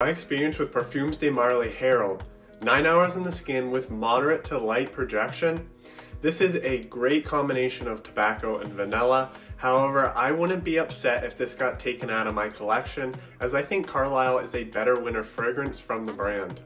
My experience with Parfums de Marly Herod: 9 hours in the skin with moderate to light projection. This is a great combination of tobacco and vanilla. However, I wouldn't be upset if this got taken out of my collection as I think Carlisle is a better winter fragrance from the brand.